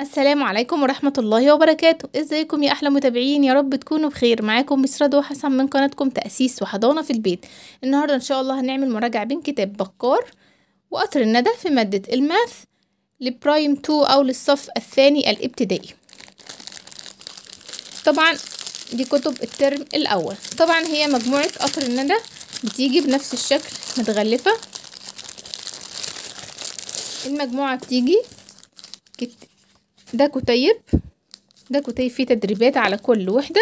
السلام عليكم ورحمة الله وبركاته. إزيكم يا أحلى متابعين؟ يا رب تكونوا بخير. معاكم Miss رضوى حسن من قناتكم تأسيس وحضانة في البيت. النهاردة إن شاء الله هنعمل مراجعة بين كتاب بكار وقطر الندى في مادة ال math ل prime 2 أو للصف الثاني الابتدائي. طبعا دي كتب الترم الأول. طبعا هي مجموعة قطر الندى بتيجي بنفس الشكل متغلفة. المجموعة بتيجي. ده كتيب ده كتيب فيه تدريبات على كل وحدة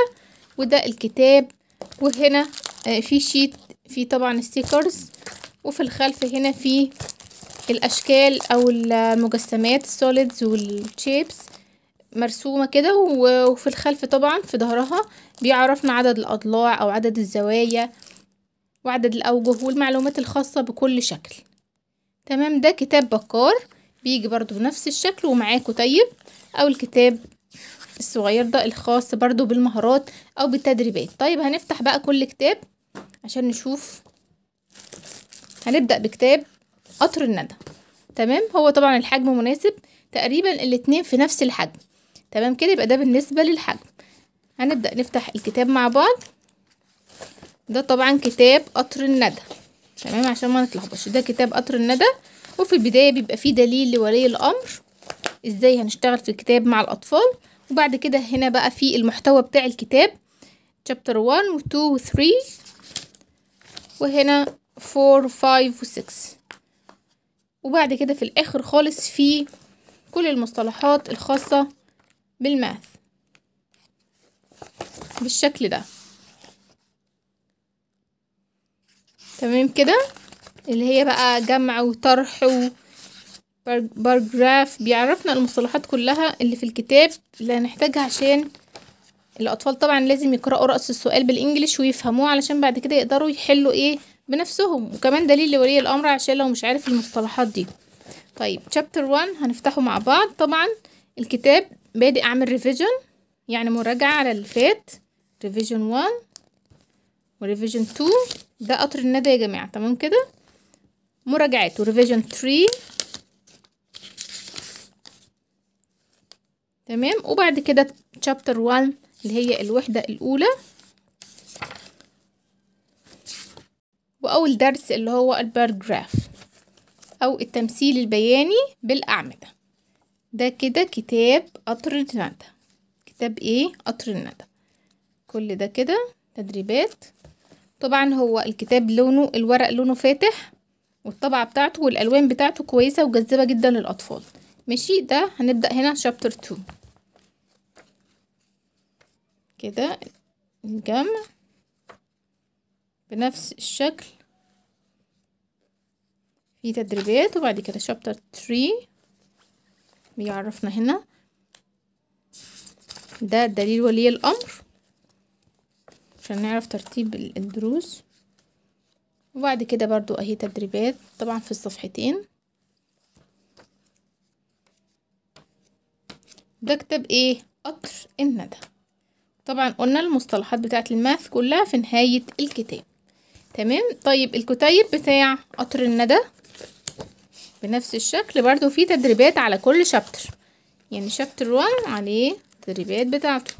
وده الكتاب وهنا في sheet فيه طبعا stickers وفي الخلف هنا في الأشكال أو المجسمات ال solids وال shapes مرسومة كده وفي الخلف طبعا في ظهرها بيعرفنا عدد الأضلاع أو عدد الزوايا وعدد الاوجه والمعلومات الخاصة بكل شكل. تمام؟ ده كتاب بكار. بيجي برضو بنفس الشكل ومعاه كتيب أو الكتاب الصغير ده الخاص برضو بالمهارات أو بالتدريبات. طيب هنفتح بقى كل كتاب عشان نشوف. هنبدأ بكتاب قطر الندى. تمام؟ هو طبعا الحجم مناسب تقريبا الاتنين في نفس الحجم. تمام كده؟ يبقى ده بالنسبة للحجم. هنبدأ نفتح الكتاب مع بعض. ده طبعا كتاب قطر الندى. تمام؟ عشان ما نتلخبطش. ده كتاب قطر الندى. وفي البداية بيبقى فيه دليل لولي الأمر إزاي هنشتغل في الكتاب مع الأطفال وبعد كده هنا بقى في المحتوى بتاع الكتاب chapter 1 و 2 و 3 وهنا 4 و 5 و 6 وبعد كده في الآخر خالص في كل المصطلحات الخاصة بالماث. بالشكل ده. تمام كده؟ اللي هي بقى جمع وطرح و باراجراف بيعرفنا المصطلحات كلها اللي في الكتاب اللي هنحتاجها عشان الأطفال طبعا لازم يقرأوا رأس السؤال بالإنجليش ويفهموه علشان بعد كده يقدروا يحلوا إيه بنفسهم. وكمان دليل لولي الأمر عشان لو مش عارف المصطلحات دي. طيب chapter 1 هنفتحه مع بعض. طبعا الكتاب بادئ عامل revision يعني مراجعة على اللي فات. revision 1 و revision 2 ده قطر الندى يا جماعة تمام كده؟ مراجعات و revision 3 تمام؟ وبعد كده chapter 1 اللي هي الوحدة الأولى. وأول درس اللي هو الباراجراف أو التمثيل البياني بالأعمدة. ده كده كتاب قطر الندى. كتاب إيه؟ قطر الندى. كل ده كده تدريبات. طبعا هو الكتاب لونه الورق لونه فاتح. والطبعة بتاعته والألوان بتاعته كويسة وجذابة جدا للأطفال. ماشي ده هنبدأ هنا شابتر 2 كده الجمع بنفس الشكل. في تدريبات وبعد كده شابتر 3 بيعرفنا هنا. ده دليل ولي الأمر. عشان نعرف ترتيب الدروس. وبعد كده برضو أهي تدريبات طبعا في الصفحتين. ده كتاب إيه؟ قطر الندى. طبعا قلنا المصطلحات بتاعت الماث كلها في نهاية الكتاب. تمام؟ طيب الكتيب بتاع قطر الندى بنفس الشكل برضو فيه تدريبات على كل شابتر. يعني شابتر 1 عليه التدريبات بتاعته.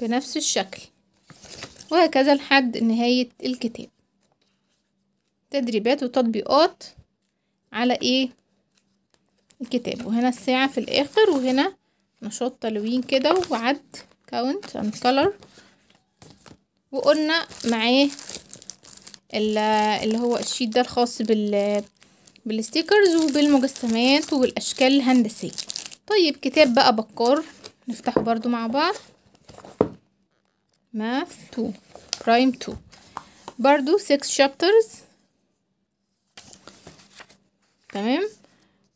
بنفس الشكل. وهكذا لحد نهاية الكتاب. تدريبات وتطبيقات على إيه؟ الكتاب. وهنا الساعة في الآخر وهنا نشاط تلوين كده وعد count and color وقلنا معاه اللي هو ال sheet ده الخاص بال بال stickers وبالمجسمات وبالاشكال الهندسية. طيب كتاب بقى بكار. نفتحه برضو مع بعض. math 2 prime 2 برضو 6 chapters. تمام؟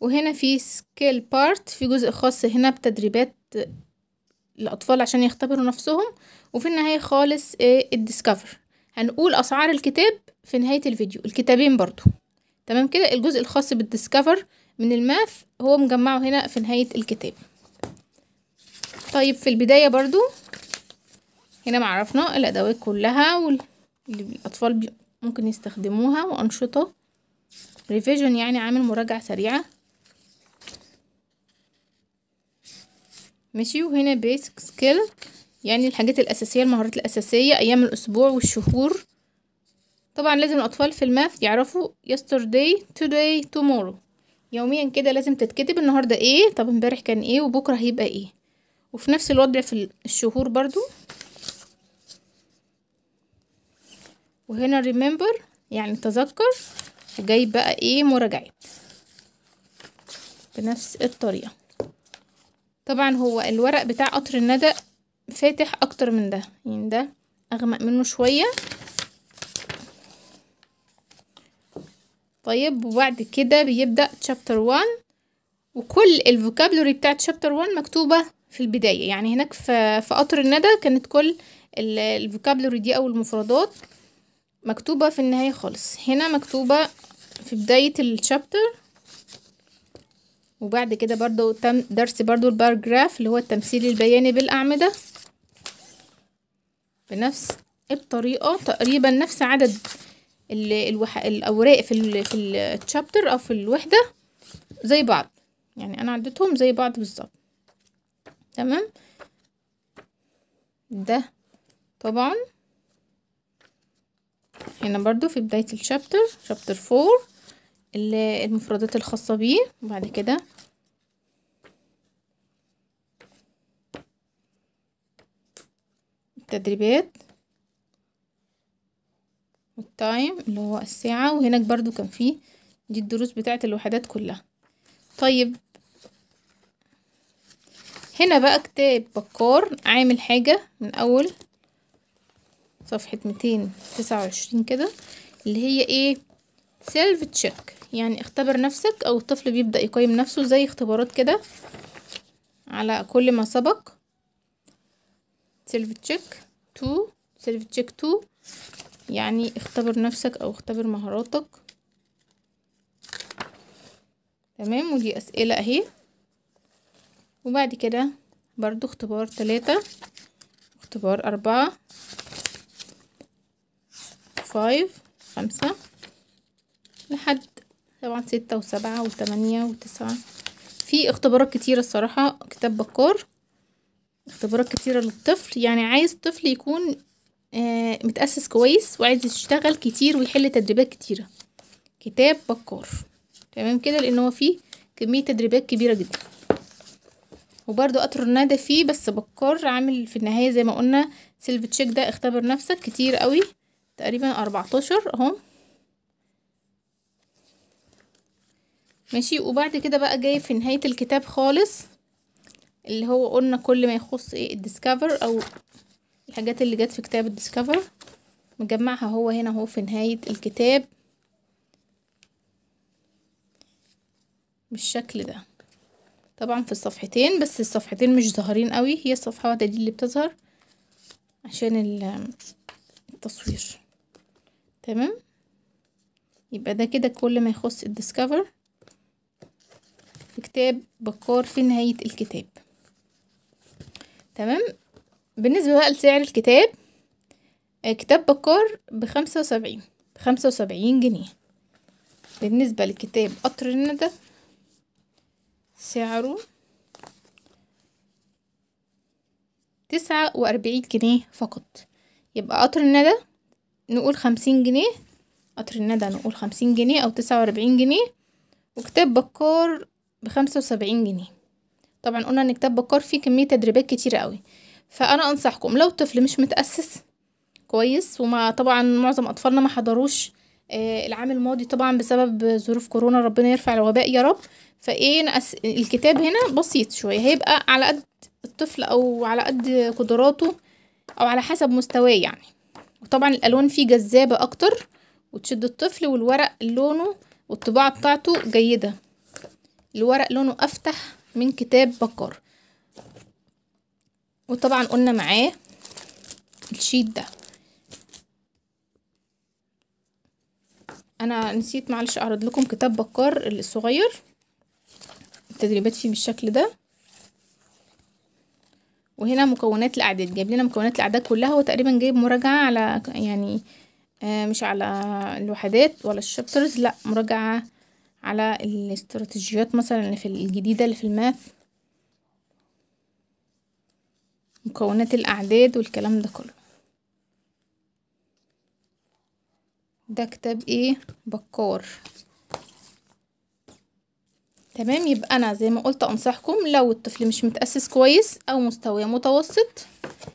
وهنا في skill part في جزء خاص هنا بتدريبات الأطفال عشان يختبروا نفسهم وفي النهاية خالص ال discover هنقول أسعار الكتاب في نهاية الفيديو. الكتابين برضو. تمام كده؟ الجزء الخاص بال discover من ال math هو مجمعه هنا في نهاية الكتاب. طيب في البداية برضو. هنا معرفنا الأدوات كلها واللي الأطفال ممكن يستخدموها وأنشطة. revision يعني عامل مراجعة سريعة. ماشي وهنا basic skill يعني الحاجات الأساسية المهارات الأساسية أيام الأسبوع والشهور. طبعا لازم الأطفال في ال math يعرفوا yesterday today tomorrow. يوميا كده لازم تتكتب النهاردة إيه طب امبارح كان إيه وبكرة هيبقى إيه. وفي نفس الوضع في الشهور برضو. وهنا remember يعني تذكر وجاي بقى إيه مراجعات بنفس الطريقة. طبعا هو الورق بتاع قطر الندى فاتح أكتر من ده. يعني ده أغمق منه شوية. طيب وبعد كده بيبدأ chapter 1 وكل ال vocabulary بتاعت chapter 1 مكتوبة في البداية. يعني هناك في, قطر الندى كانت كل ال vocabulary دي أو المفردات. مكتوبة في النهاية خالص. هنا مكتوبة في بداية ال chapter وبعد كده برضو تم درس برضو ال bar graph اللي هو التمثيل البياني بالأعمدة بنفس الطريقة. تقريبا نفس عدد الوح... الأوراق في ال في الشابتر أو في الوحدة زي بعض. يعني أنا عدتهم زي بعض بالظبط. تمام؟ ده طبعا. هنا برضو في بداية الشابتر شابتر فور المفردات الخاصة بيه. وبعد كده التدريبات وال time اللي هو الساعة. وهناك برضو كان فيه دي الدروس بتاعت الوحدات كلها. طيب هنا بقى كتاب بكار عامل حاجة من أول صفحة ميتين تسعة وعشرين كده اللي هي إيه؟ self check يعني اختبر نفسك أو الطفل بيبدأ يقيم نفسه زي اختبارات كده على كل ما سبق. self check two self check two يعني اختبر نفسك أو اختبر مهاراتك. تمام؟ ودي أسئلة أهي. وبعد كده برضو اختبار تلاتة اختبار أربعة. five خمسة لحد طبعا ستة وسبعة وتمانية وتسعة. في اختبارات كتيرة الصراحة كتاب بكار. اختبارات كتيرة للطفل. يعني عايز طفل يكون آه متأسس كويس وعايز يشتغل كتير ويحل تدريبات كتيرة. كتاب بكار. تمام كده؟ لأن هو فيه كمية تدريبات كبيرة جدا. وبرضو قطر الندى فيه بس بكار عامل في النهاية زي ما قلنا self check ده اختبر نفسك كتير قوي. تقريبا أربعتاشر أهو. ماشي وبعد كده بقى جاي في نهاية الكتاب خالص اللي هو قلنا كل ما يخص إيه الديسكفر أو الحاجات اللي جت في كتاب الديسكفر. مجمعها هو هنا هو في نهاية الكتاب. بالشكل ده. طبعا في الصفحتين بس الصفحتين مش ظاهرين قوي هي الصفحة واحدة دي اللي بتظهر عشان التصوير. تمام؟ يبقى ده كده كل ما يخص الديسكفر في كتاب بكار في نهاية الكتاب. تمام؟ بالنسبة بقى لسعر الكتاب كتاب بكار بخمسة وسبعين بخمسة وسبعين جنيه. بالنسبة لكتاب قطر الندى سعره تسعة وأربعين جنيه فقط. يبقى قطر الندى نقول خمسين جنيه. قطر الندى نقول خمسين جنيه أو تسعة وأربعين جنيه. وكتاب بكار بخمسة وسبعين جنيه. طبعا قلنا إن كتاب بكار فيه كمية تدريبات كتيرة قوي. فأنا أنصحكم لو طفل مش متأسس كويس وما طبعا معظم أطفالنا ما حضروش آه العام الماضي طبعا بسبب ظروف كورونا ربنا يرفع الوباء يا رب. فإيه نقس الكتاب هنا بسيط شوية هيبقى على قد الطفل أو على قد قدراته أو على حسب مستواه يعني. وطبعا الألوان فيه جذابة أكتر وتشد الطفل والورق لونه والطباعة بتاعته جيدة. الورق لونه أفتح من كتاب بكار. وطبعا قلنا معاه الشيت ده. أنا نسيت معلش أعرض لكم كتاب بكار الصغير. التدريبات فيه بالشكل ده. وهنا مكونات الأعداد. جايب لنا مكونات الأعداد كلها هو تقريبا جايب مراجعة على يعني آه مش على الوحدات ولا الشابترز لأ مراجعة على الاستراتيجيات مثلا اللي في الجديدة اللي في الماث. مكونات الأعداد والكلام ده كله. ده كتاب إيه؟ بكار. تمام؟ يبقى أنا زي ما قلت أنصحكم لو الطفل مش متأسس كويس أو مستواه متوسط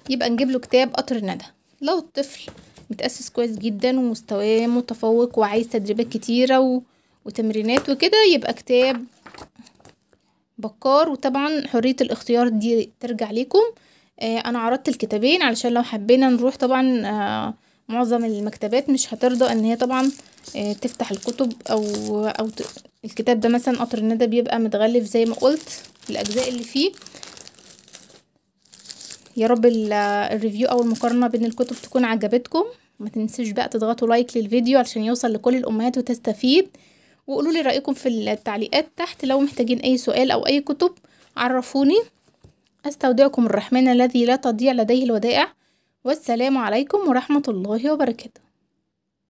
يبقى نجيب له كتاب قطر الندى لو الطفل متأسس كويس جدا ومستواه متفوق وعايز تدريبات كتيرة و... وتمرينات وكده يبقى كتاب بكار. وطبعا حرية الاختيار دي ترجع لكم آه أنا عرضت الكتابين علشان لو حبينا نروح طبعا آه معظم المكتبات مش هترضى إن هي طبعا تفتح الكتب أو أو. الكتاب ده مثلا قطر الندى بيبقى متغلف زي ما قلت الأجزاء اللي فيه. يا رب ال review أو المقارنة بين الكتب تكون عجبتكم. ما تنسوش بقى تضغطوا like للفيديو علشان يوصل لكل الأمهات وتستفيد. وقولوا لي رأيكم في التعليقات تحت لو محتاجين أي سؤال أو أي كتب عرفوني. أستودعكم الرحمن الذي لا تضيع لديه الودائع. والسلام عليكم ورحمة الله وبركاته.